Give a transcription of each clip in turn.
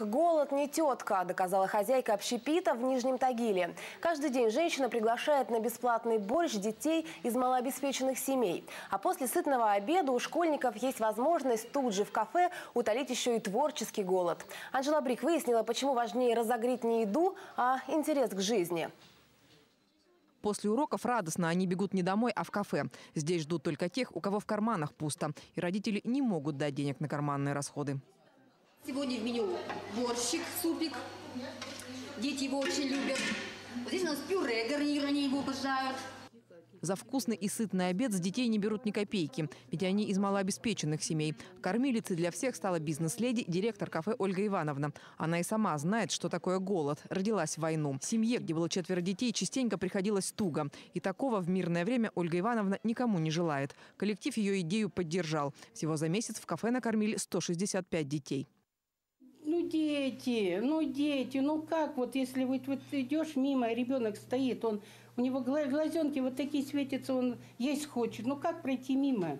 Голод не тетка, доказала хозяйка общепита в Нижнем Тагиле. Каждый день женщина приглашает на бесплатный борщ детей из малообеспеченных семей. А после сытного обеда у школьников есть возможность тут же в кафе утолить еще и творческий голод. Анжела Брик выяснила, почему важнее разогреть не еду, а интерес к жизни. После уроков радостно они бегут не домой, а в кафе. Здесь ждут только тех, у кого в карманах пусто. И родители не могут дать денег на карманные расходы. Сегодня в меню борщик, супик. Дети его очень любят. Вот здесь у нас пюре, гарнир, они его обожают. За вкусный и сытный обед с детей не берут ни копейки, ведь они из малообеспеченных семей. Кормилицей для всех стала бизнес-леди, директор кафе Ольга Ивановна. Она и сама знает, что такое голод. Родилась в войну. В семье, где было четверо детей, частенько приходилось туго. И такого в мирное время Ольга Ивановна никому не желает. Коллектив ее идею поддержал. Всего за месяц в кафе накормили 165 детей. Дети, ну, дети, ну как вот, если вот, вот идешь мимо, ребенок стоит, он, у него гла- глазенки вот такие светятся, он есть хочет, ну как пройти мимо?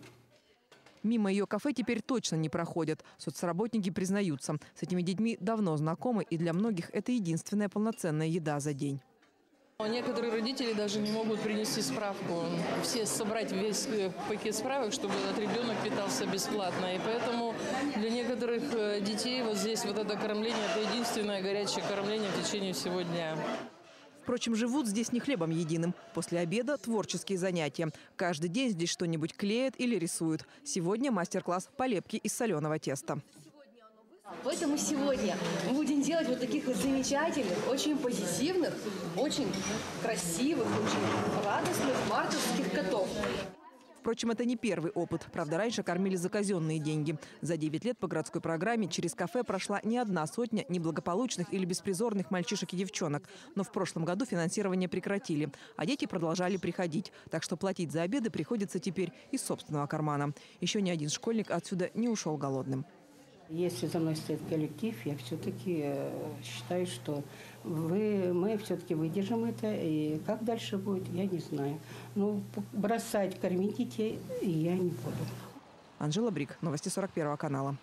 Мимо ее кафе теперь точно не проходят. Соцработники признаются, с этими детьми давно знакомы, и для многих это единственная полноценная еда за день. Некоторые родители даже не могут принести справку, все собрать весь э, пакет справок, чтобы этот ребенок питался бесплатно. И поэтому для некоторых э, детей вот здесь вот это кормление – это единственное горячее кормление в течение всего дня. Впрочем, живут здесь не хлебом единым. После обеда – творческие занятия. Каждый день здесь что-нибудь клеят или рисуют. Сегодня мастер-класс по лепке из соленого теста. Поэтому сегодня мы будем делать вот таких вот замечательных, очень позитивных, очень красивых, очень радостных мартовских котов. Впрочем, это не первый опыт. Правда, раньше кормили за казенные деньги. За 9 лет по городской программе через кафе прошла не одна сотня неблагополучных или беспризорных мальчишек и девчонок. Но в прошлом году финансирование прекратили, а дети продолжали приходить. Так что платить за обеды приходится теперь из собственного кармана. Еще ни один школьник отсюда не ушел голодным. Если за мной стоит коллектив, я все-таки э, считаю, что вы, мы все-таки выдержим это, и как дальше будет, я не знаю. Ну, п- бросать, кормить детей я не буду. Анжела Брик, новости 41 канала.